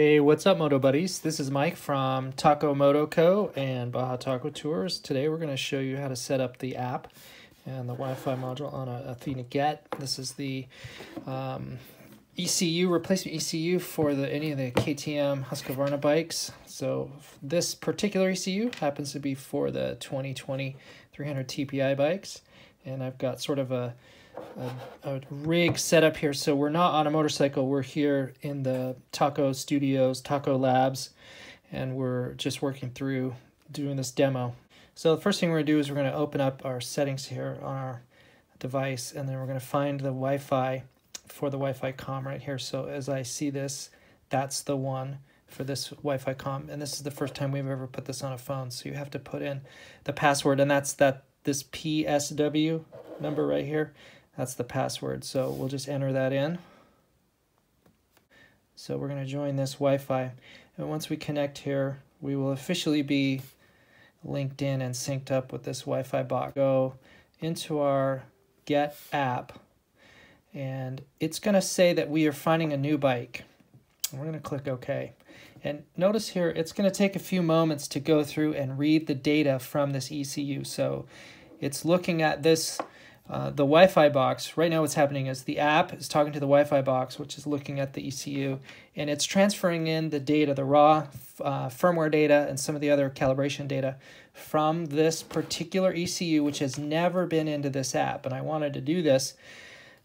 Hey, what's up, Moto Buddies? This is Mike from Taco Moto Co. and Baja Taco Tours. Today we're going to show you how to set up the app and the Wi-Fi module on a Athena GET. This is the um, ECU, replacement ECU for the any of the KTM Husqvarna bikes. So this particular ECU happens to be for the 2020 300 TPI bikes. And I've got sort of a a, a, rig set up here. So we're not on a motorcycle. We're here in the Taco Studios, Taco Labs, and we're just working through doing this demo. So the first thing we're to do is we're going to open up our settings here on our device, and then we're going to find the Wi-Fi for the Wi-Fi COM right here. So as I see this, that's the one for this Wi-Fi COM, and this is the first time we've ever put this on a phone. So you have to put in the password, and that's that this PSW number right here. That's the password. So we'll just enter that in. So we're going to join this Wi-Fi. And once we connect here, we will officially be linked in and synced up with this Wi-Fi box. Go into our Get app, and it's going to say that we are finding a new bike. We're going to click OK. And notice here, it's going to take a few moments to go through and read the data from this ECU. So it's looking at this uh, the Wi-Fi box, right now what's happening is the app is talking to the Wi-Fi box, which is looking at the ECU, and it's transferring in the data, the raw uh, firmware data and some of the other calibration data from this particular ECU, which has never been into this app. And I wanted to do this,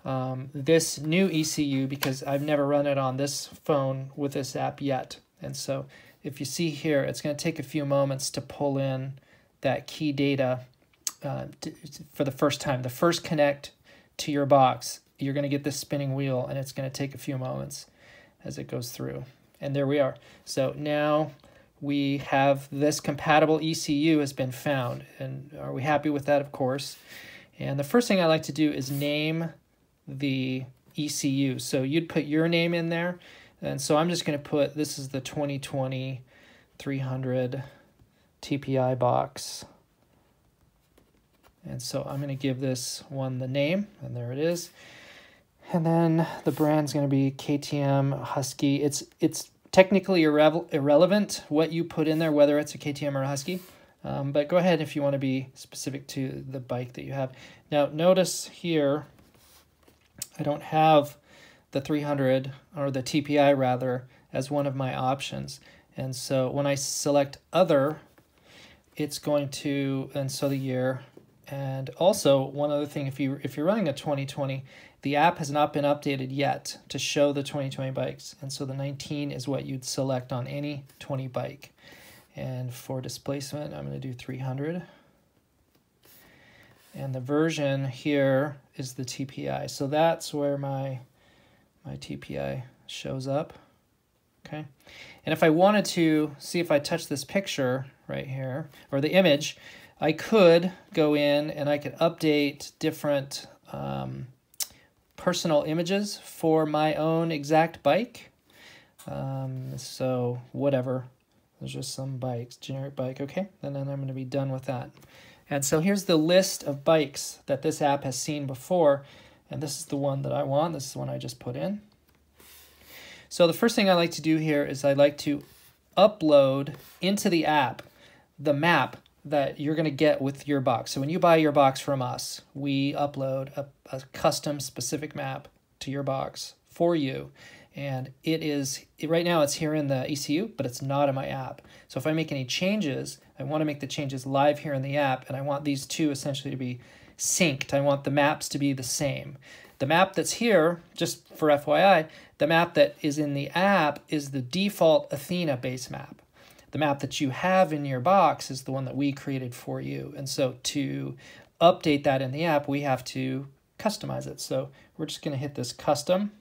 um, this new ECU, because I've never run it on this phone with this app yet. And so if you see here, it's going to take a few moments to pull in that key data uh, for the first time, the first connect to your box, you're going to get this spinning wheel and it's going to take a few moments as it goes through. And there we are. So now we have this compatible ECU has been found. And are we happy with that? Of course. And the first thing I like to do is name the ECU. So you'd put your name in there. And so I'm just going to put, this is the 2020 300 TPI box. And so I'm going to give this one the name, and there it is. And then the brand's going to be KTM Husky. It's it's technically irre irrelevant what you put in there, whether it's a KTM or a Husky. Um, but go ahead if you want to be specific to the bike that you have. Now notice here, I don't have the 300 or the TPI rather as one of my options. And so when I select other, it's going to, and so the year, and also, one other thing, if you if you're running a 2020, the app has not been updated yet to show the 2020 bikes, and so the 19 is what you'd select on any 20 bike. And for displacement, I'm going to do 300. And the version here is the TPI. So that's where my my TPI shows up. Okay. And if I wanted to see if I touch this picture right here, or the image, I could go in and I could update different um, personal images for my own exact bike. Um, so whatever, there's just some bikes, generic bike, okay? And then I'm gonna be done with that. And so here's the list of bikes that this app has seen before. And this is the one that I want. This is the one I just put in. So the first thing I like to do here is I like to upload into the app the map that you're going to get with your box. So when you buy your box from us, we upload a, a custom specific map to your box for you. And it is, right now it's here in the ECU, but it's not in my app. So if I make any changes, I want to make the changes live here in the app, and I want these two essentially to be synced. I want the maps to be the same. The map that's here, just for FYI, the map that is in the app is the default Athena base map the map that you have in your box is the one that we created for you. And so to update that in the app, we have to customize it. So we're just going to hit this custom.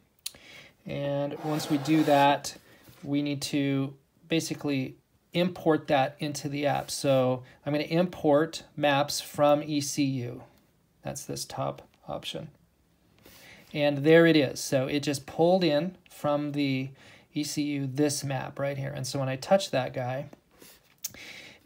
And once we do that, we need to basically import that into the app. So I'm going to import maps from ECU. That's this top option. And there it is. So it just pulled in from the ECU this map right here. And so when I touch that guy,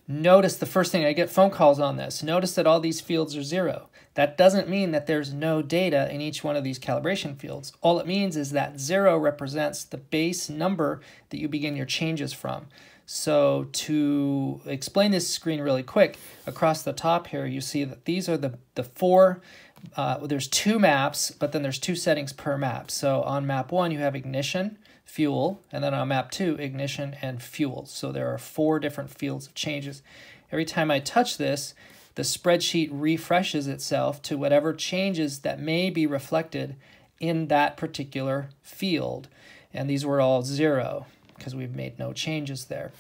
notice the first thing I get phone calls on this. Notice that all these fields are zero. That doesn't mean that there's no data in each one of these calibration fields. All it means is that zero represents the base number that you begin your changes from. So to explain this screen really quick, across the top here, you see that these are the, the four, uh, there's two maps, but then there's two settings per map. So on map one, you have ignition, fuel, and then on map two, ignition and fuel. So there are four different fields of changes. Every time I touch this, the spreadsheet refreshes itself to whatever changes that may be reflected in that particular field. And these were all zero because we've made no changes there.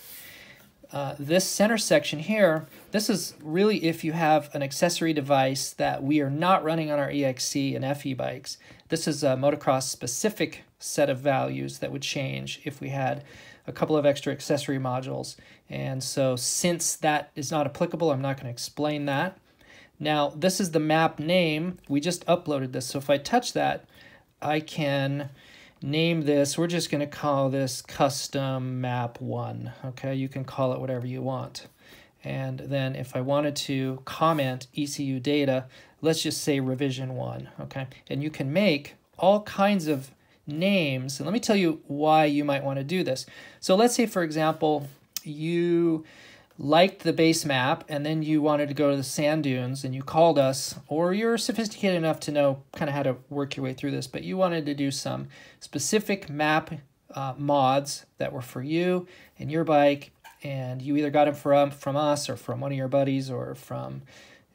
Uh, this center section here, this is really if you have an accessory device that we are not running on our EXC and FE bikes. This is a motocross specific set of values that would change if we had a couple of extra accessory modules. And so since that is not applicable, I'm not going to explain that. Now, this is the map name. We just uploaded this. So if I touch that, I can name this, we're just going to call this custom map 1. Okay, you can call it whatever you want. And then if I wanted to comment ECU data, let's just say revision 1. Okay, and you can make all kinds of names. And let me tell you why you might want to do this. So let's say, for example, you liked the base map and then you wanted to go to the sand dunes and you called us or you're sophisticated enough to know kind of how to work your way through this but you wanted to do some specific map uh, mods that were for you and your bike and you either got them from, from us or from one of your buddies or from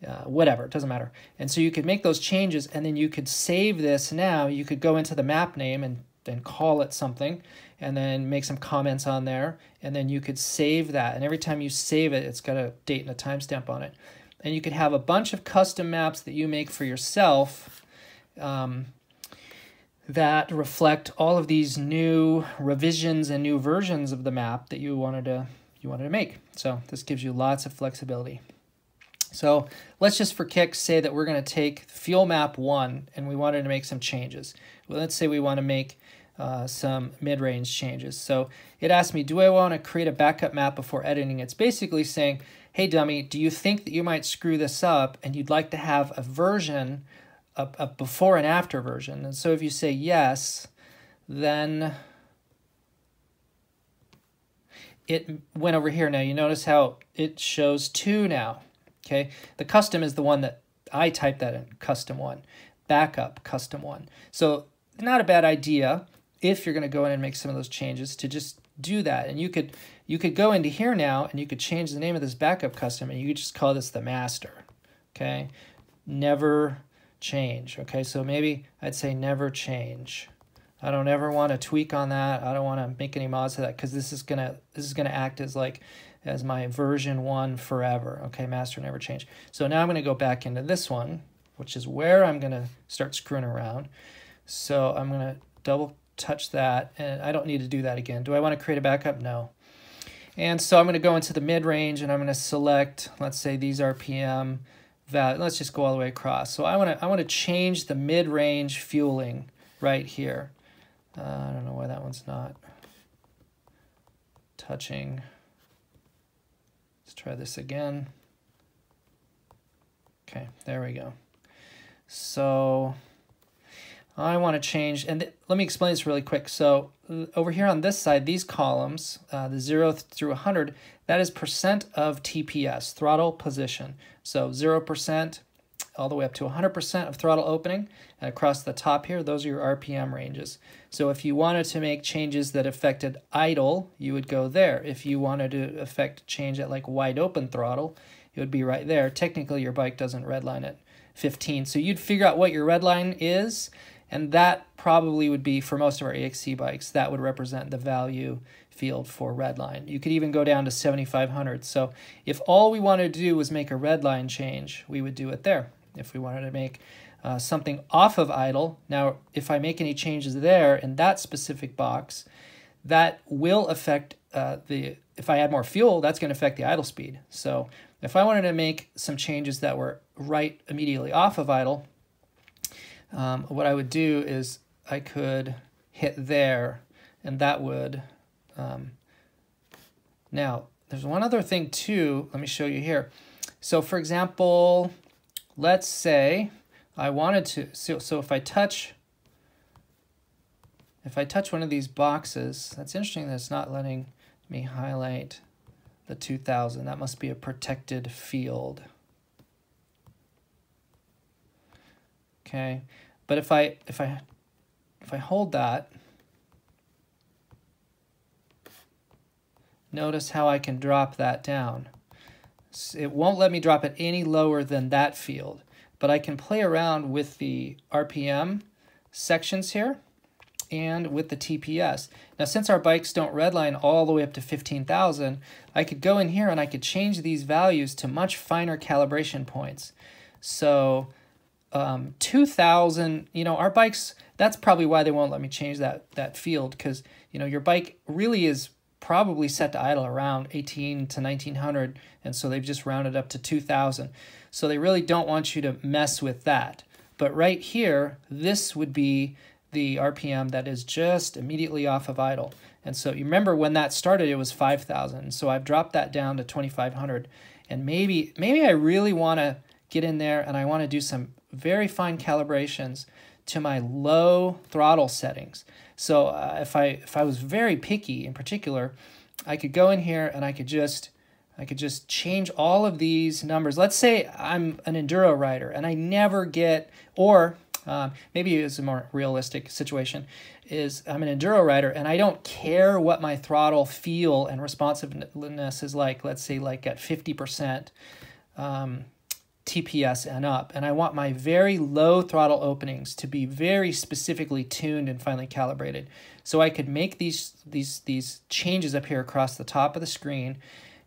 uh, whatever, it doesn't matter. And so you could make those changes and then you could save this now. You could go into the map name and then call it something and then make some comments on there and then you could save that and every time you save it it's got a date and a timestamp on it and you could have a bunch of custom maps that you make for yourself um, that reflect all of these new revisions and new versions of the map that you wanted to you wanted to make so this gives you lots of flexibility so let's just for kicks say that we're going to take fuel map 1 and we wanted to make some changes well, let's say we want to make uh, some mid-range changes. So it asked me, do I want to create a backup map before editing? It's basically saying, hey dummy, do you think that you might screw this up and you'd like to have a version, a, a before and after version? And so if you say yes, then it went over here. Now you notice how it shows two now, okay? The custom is the one that I typed that in, custom one. Backup, custom one. So not a bad idea if you're going to go in and make some of those changes to just do that. And you could you could go into here now and you could change the name of this backup custom and you could just call this the master. Okay. Never change. Okay. So maybe I'd say never change. I don't ever want to tweak on that. I don't want to make any mods to that because this is gonna this is gonna act as like as my version one forever. Okay, master never change. So now I'm gonna go back into this one, which is where I'm gonna start screwing around. So I'm gonna double touch that, and I don't need to do that again. Do I want to create a backup? No. And so I'm going to go into the mid-range, and I'm going to select, let's say, these RPM value. Let's just go all the way across. So I want to I want to change the mid-range fueling right here. Uh, I don't know why that one's not touching. Let's try this again. Okay, there we go. So I want to change, and let me explain this really quick. So uh, over here on this side, these columns, uh, the 0 through 100, that is percent of TPS, throttle position. So 0% all the way up to 100% of throttle opening. And across the top here, those are your RPM ranges. So if you wanted to make changes that affected idle, you would go there. If you wanted to affect change at like wide open throttle, it would be right there. Technically, your bike doesn't redline at 15. So you'd figure out what your redline is, and that probably would be, for most of our EXC bikes, that would represent the value field for redline. You could even go down to 7500. So if all we wanted to do was make a redline change, we would do it there. If we wanted to make uh, something off of idle, now if I make any changes there in that specific box, that will affect uh, the, if I add more fuel, that's going to affect the idle speed. So if I wanted to make some changes that were right immediately off of idle, um, what I would do is I could hit there and that would, um, now there's one other thing too. Let me show you here. So for example, let's say I wanted to, so, so if I touch, if I touch one of these boxes, that's interesting that it's not letting me highlight the 2000. That must be a protected field. Okay, but if I, if I, if I hold that, notice how I can drop that down. It won't let me drop it any lower than that field, but I can play around with the RPM sections here and with the TPS. Now, since our bikes don't redline all the way up to 15,000, I could go in here and I could change these values to much finer calibration points. So um, 2,000, you know, our bikes, that's probably why they won't let me change that, that field because, you know, your bike really is probably set to idle around 18 to 1900 and so they've just rounded up to 2000 so they really don't want you to mess with that. But right here this would be the rpm that is just immediately off of idle and so you remember when that started it was 5000 so i've dropped that down to 2500 and maybe maybe i really want to get in there and i want to do some very fine calibrations to my low throttle settings so uh, if I if I was very picky in particular, I could go in here and I could just I could just change all of these numbers. Let's say I'm an enduro rider and I never get, or um, maybe it's a more realistic situation, is I'm an enduro rider and I don't care what my throttle feel and responsiveness is like. Let's say like at 50%. Um, TPS and up. And I want my very low throttle openings to be very specifically tuned and finely calibrated. So I could make these these these changes up here across the top of the screen.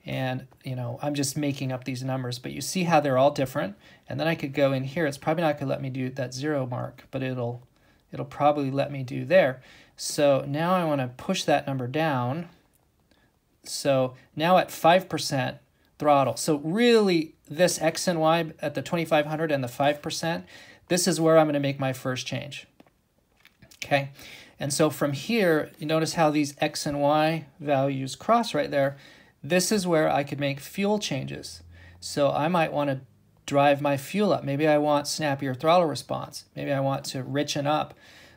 And, you know, I'm just making up these numbers, but you see how they're all different. And then I could go in here. It's probably not to let me do that zero mark, but it'll it'll probably let me do there. So now I want to push that number down. So now at 5% throttle. So really this X and Y at the 2500 and the 5%, this is where I'm going to make my first change. Okay, and so from here, you notice how these X and Y values cross right there. This is where I could make fuel changes. So I might want to drive my fuel up. Maybe I want snappier throttle response. Maybe I want to richen up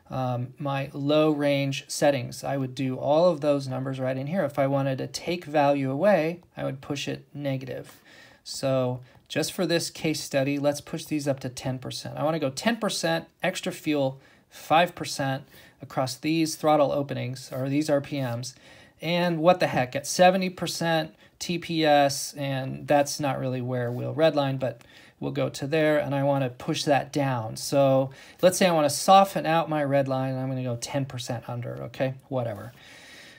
um, my low range settings. I would do all of those numbers right in here. If I wanted to take value away, I would push it negative. So just for this case study, let's push these up to 10%. I want to go 10% extra fuel, 5% across these throttle openings or these RPMs. And what the heck, at 70% TPS, and that's not really where we'll redline, but we'll go to there and I want to push that down. So let's say I want to soften out my red line and I'm going to go 10% under, okay? Whatever.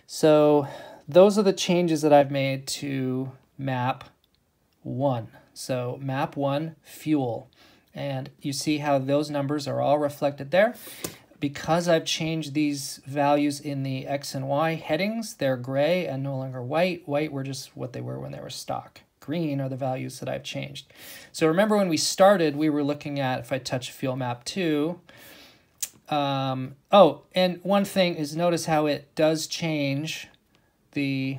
So those are the changes that I've made to map 1. So map 1, fuel. And you see how those numbers are all reflected there. Because I've changed these values in the X and Y headings, they're gray and no longer white. White were just what they were when they were stock. Green are the values that I've changed. So remember when we started, we were looking at, if I touch fuel map 2, um, oh, and one thing is notice how it does change the,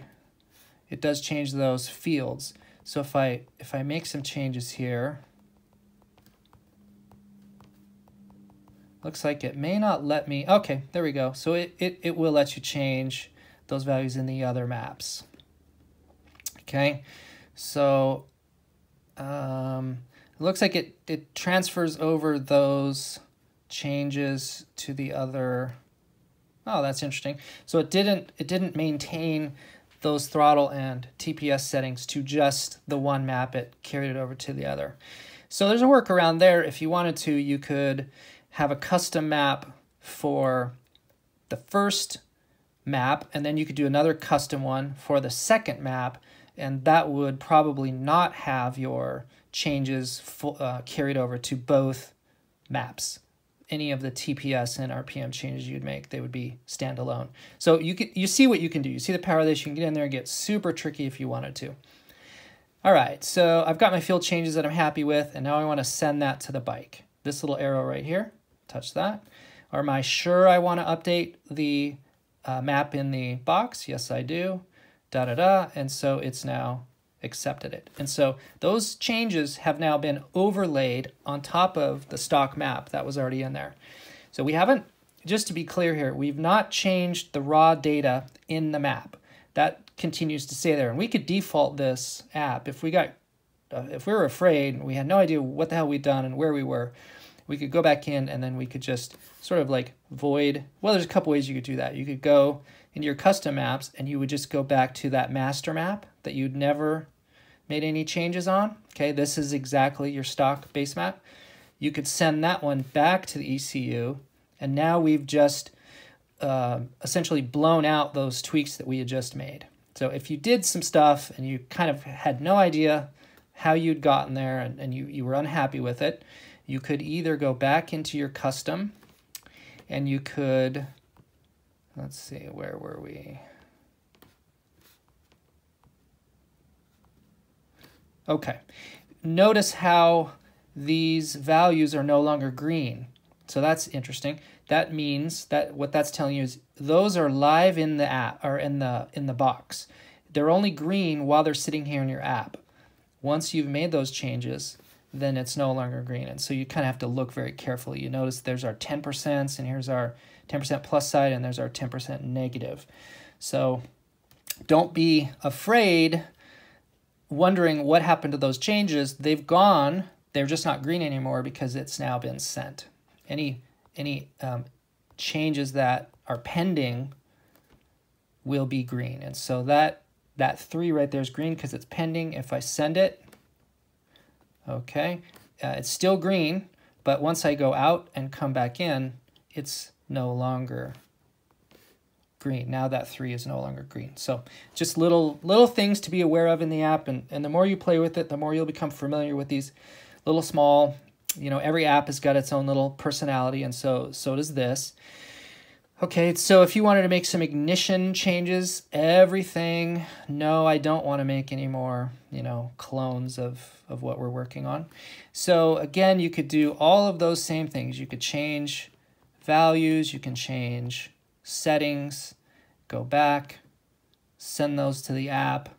it does change those fields. So if I if I make some changes here, looks like it may not let me, okay, there we go. So it, it, it will let you change those values in the other maps. Okay, so um, it looks like it, it transfers over those changes to the other, oh, that's interesting. So it didn't, it didn't maintain those throttle and TPS settings to just the one map, it carried it over to the other. So there's a workaround there. If you wanted to, you could have a custom map for the first map, and then you could do another custom one for the second map, and that would probably not have your changes uh, carried over to both maps any of the TPS and RPM changes you'd make, they would be standalone. So you you see what you can do. You see the power of this. You can get in there and get super tricky if you wanted to. All right, so I've got my field changes that I'm happy with, and now I want to send that to the bike. This little arrow right here, touch that. Or am I sure I want to update the uh, map in the box? Yes, I do. da da da, and so it's now accepted it. And so those changes have now been overlaid on top of the stock map that was already in there. So we haven't, just to be clear here, we've not changed the raw data in the map. That continues to stay there. And we could default this app if we got, uh, if we were afraid and we had no idea what the hell we'd done and where we were, we could go back in and then we could just sort of like void. Well, there's a couple ways you could do that. You could go into your custom maps and you would just go back to that master map that you'd never made any changes on. Okay, this is exactly your stock base map. You could send that one back to the ECU and now we've just uh, essentially blown out those tweaks that we had just made. So if you did some stuff and you kind of had no idea how you'd gotten there and, and you, you were unhappy with it, you could either go back into your custom and you could, let's see, where were we? Okay, notice how these values are no longer green. So that's interesting. That means that what that's telling you is those are live in the app or in the in the box. They're only green while they're sitting here in your app. Once you've made those changes, then it's no longer green. And so you kind of have to look very carefully. You notice there's our 10% and here's our 10% plus side and there's our 10% negative. So don't be afraid wondering what happened to those changes. They've gone. They're just not green anymore because it's now been sent. Any any um, changes that are pending will be green. And so that that three right there is green because it's pending. If I send it, okay, uh, it's still green, but once I go out and come back in, it's no longer green. Now that three is no longer green. So just little little things to be aware of in the app, and, and the more you play with it, the more you'll become familiar with these little small you know, every app has got its own little personality, and so so does this. Okay, so if you wanted to make some ignition changes, everything, no, I don't want to make any more, you know, clones of, of what we're working on. So again, you could do all of those same things. You could change values, you can change settings, go back, send those to the app,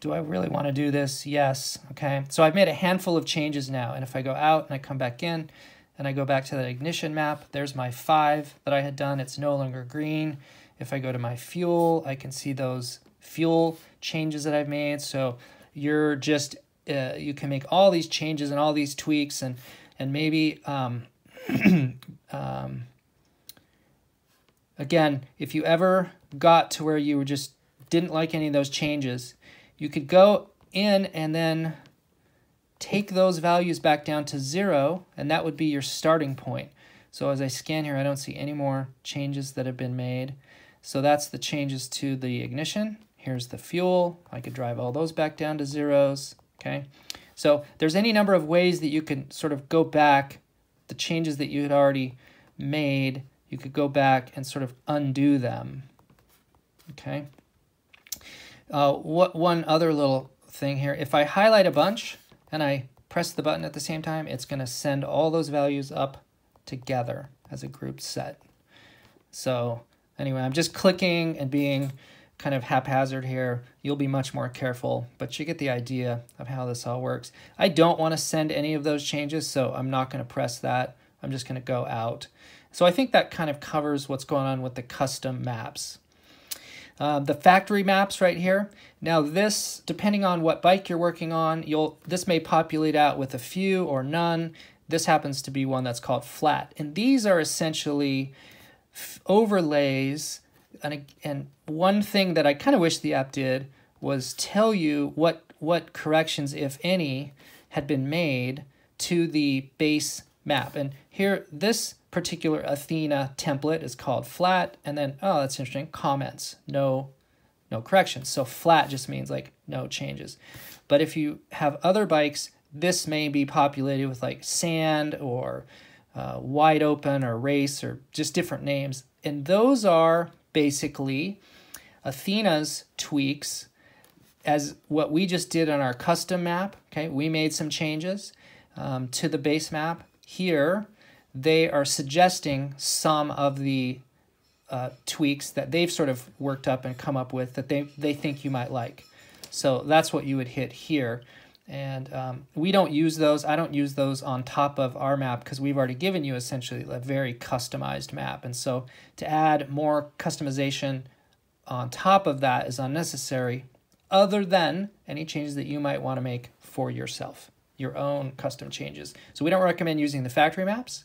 do I really want to do this? Yes. Okay. So I've made a handful of changes now. And if I go out and I come back in and I go back to that ignition map, there's my five that I had done. It's no longer green. If I go to my fuel, I can see those fuel changes that I've made. So you're just, uh, you can make all these changes and all these tweaks and, and maybe, um, um, again, if you ever got to where you just didn't like any of those changes, you could go in and then take those values back down to zero, and that would be your starting point. So as I scan here, I don't see any more changes that have been made. So that's the changes to the ignition. Here's the fuel. I could drive all those back down to zeros, okay? So there's any number of ways that you can sort of go back, the changes that you had already made, you could go back and sort of undo them, okay? Uh, what one other little thing here, if I highlight a bunch and I press the button at the same time, it's going to send all those values up together as a group set. So anyway, I'm just clicking and being kind of haphazard here. You'll be much more careful, but you get the idea of how this all works. I don't want to send any of those changes, so I'm not going to press that. I'm just going to go out. So I think that kind of covers what's going on with the custom maps. Uh, the factory maps right here. Now this, depending on what bike you're working on, you'll this may populate out with a few or none. This happens to be one that's called flat. And these are essentially overlays. And, and one thing that I kind of wish the app did was tell you what, what corrections, if any, had been made to the base map. And here, this particular Athena template is called flat, and then, oh, that's interesting, comments, no, no corrections. So flat just means like no changes. But if you have other bikes, this may be populated with like sand or uh, wide open or race or just different names. And those are basically Athena's tweaks as what we just did on our custom map. Okay, we made some changes um, to the base map. Here, they are suggesting some of the uh, tweaks that they've sort of worked up and come up with that they, they think you might like. So that's what you would hit here. And um, we don't use those. I don't use those on top of our map because we've already given you essentially a very customized map. And so to add more customization on top of that is unnecessary other than any changes that you might want to make for yourself, your own custom changes. So we don't recommend using the factory maps.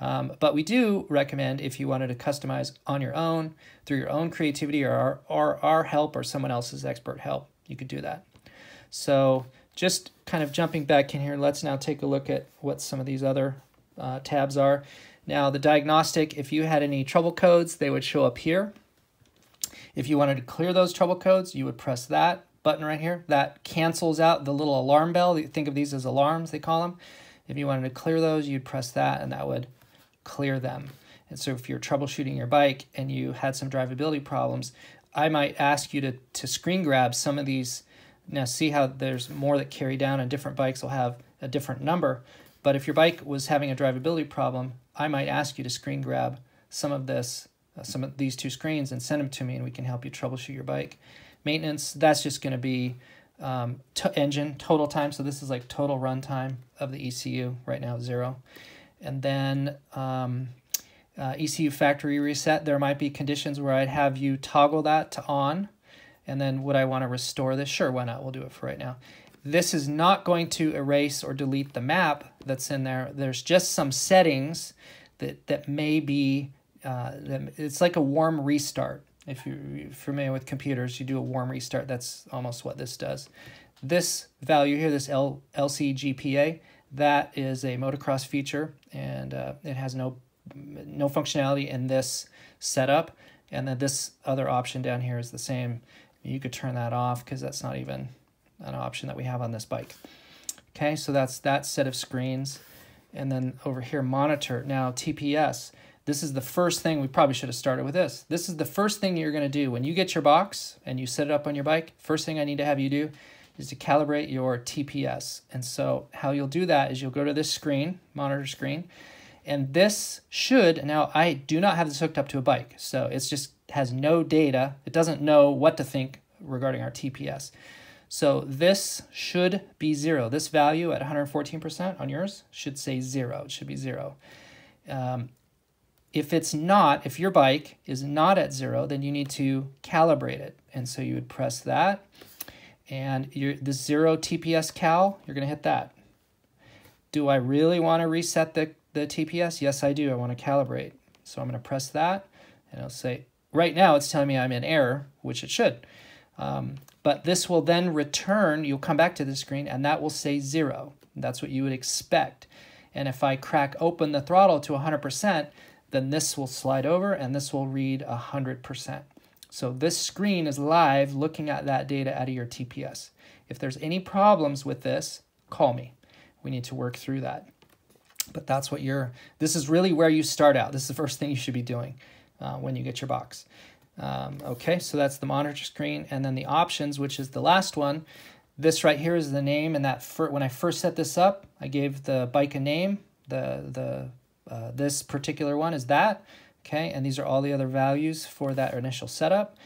Um, but we do recommend if you wanted to customize on your own through your own creativity or our, or our help or someone else's expert help, you could do that. So just kind of jumping back in here, let's now take a look at what some of these other uh, tabs are. Now the diagnostic, if you had any trouble codes, they would show up here. If you wanted to clear those trouble codes, you would press that button right here. That cancels out the little alarm bell. Think of these as alarms, they call them. If you wanted to clear those, you'd press that and that would clear them. And so if you're troubleshooting your bike and you had some drivability problems, I might ask you to, to screen grab some of these. Now see how there's more that carry down and different bikes will have a different number. But if your bike was having a drivability problem, I might ask you to screen grab some of this, uh, some of these two screens and send them to me and we can help you troubleshoot your bike. Maintenance, that's just going to be um, engine total time. So this is like total runtime of the ECU right now, zero. And then um, uh, ECU factory reset, there might be conditions where I'd have you toggle that to on. And then would I want to restore this? Sure, why not? We'll do it for right now. This is not going to erase or delete the map that's in there. There's just some settings that, that may be, uh, it's like a warm restart. If you're familiar with computers, you do a warm restart. That's almost what this does. This value here, this L, LCGPA, that is a motocross feature, and uh, it has no no functionality in this setup. And then this other option down here is the same. You could turn that off because that's not even an option that we have on this bike. Okay, so that's that set of screens. And then over here, monitor. Now, TPS. This is the first thing, we probably should have started with this. This is the first thing you're going to do. When you get your box and you set it up on your bike, first thing I need to have you do is to calibrate your TPS. And so how you'll do that is you'll go to this screen, monitor screen, and this should, now I do not have this hooked up to a bike, so it's just has no data. It doesn't know what to think regarding our TPS. So this should be zero. This value at 114% on yours should say zero. It should be zero. Um, if it's not, if your bike is not at zero, then you need to calibrate it. And so you would press that and your the zero TPS cal, you're to hit that. Do I really want to reset the, the TPS? Yes, I do. I want to calibrate. So I'm to press that, and it'll say, right now it's telling me I'm in error, which it should. Um, but this will then return, you'll come back to the screen, and that will say zero. That's what you would expect. And if I crack open the throttle to 100%, then this will slide over and this will read 100%. So this screen is live looking at that data out of your TPS. If there's any problems with this, call me. We need to work through that. But that's what you're, this is really where you start out. This is the first thing you should be doing uh, when you get your box. Um, okay, so that's the monitor screen. And then the options, which is the last one. This right here is the name. And that for when I first set this up, I gave the bike a name. The, the, uh, this particular one is that. Okay, and these are all the other values for that initial setup.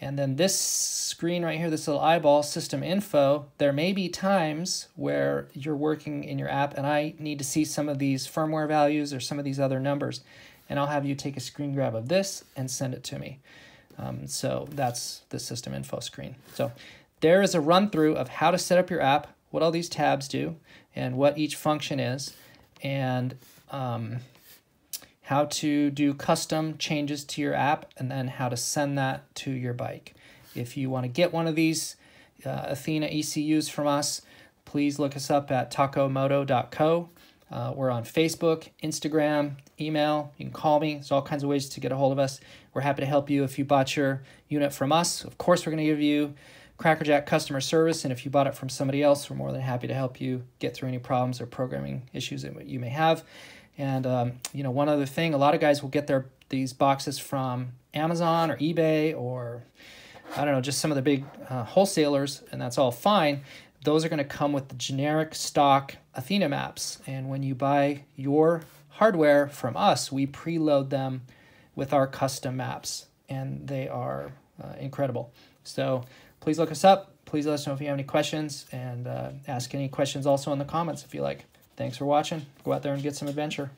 And then this screen right here, this little eyeball, system info, there may be times where you're working in your app and I need to see some of these firmware values or some of these other numbers. And I'll have you take a screen grab of this and send it to me. Um, so that's the system info screen. So there is a run through of how to set up your app, what all these tabs do, and what each function is. And um, how to do custom changes to your app, and then how to send that to your bike. If you want to get one of these uh, Athena ECUs from us, please look us up at tacomoto.co. Uh, we're on Facebook, Instagram, email. You can call me. There's all kinds of ways to get a hold of us. We're happy to help you if you bought your unit from us. Of course, we're going to give you Crackerjack customer service, and if you bought it from somebody else, we're more than happy to help you get through any problems or programming issues that you may have. And um, you know, one other thing, a lot of guys will get their these boxes from Amazon or eBay or I don't know, just some of the big uh, wholesalers, and that's all fine. Those are going to come with the generic stock Athena maps. And when you buy your hardware from us, we preload them with our custom maps, and they are uh, incredible. So please look us up. Please let us know if you have any questions, and uh, ask any questions also in the comments if you like. Thanks for watching. Go out there and get some adventure.